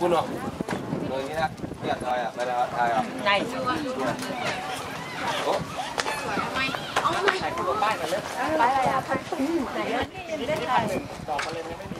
คุณเหรอเลยงนี้นะเนี่ยทายอะไม่ล้วทายอะไหนโอ้ไปอะไรอะไปนไหนอะดอกมะเร็งยังไม่มี